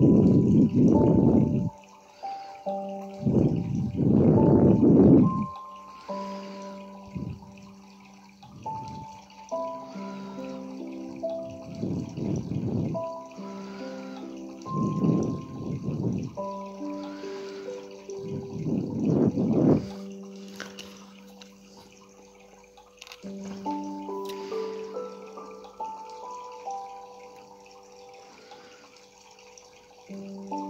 気になる。Okay.